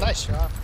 Nice job.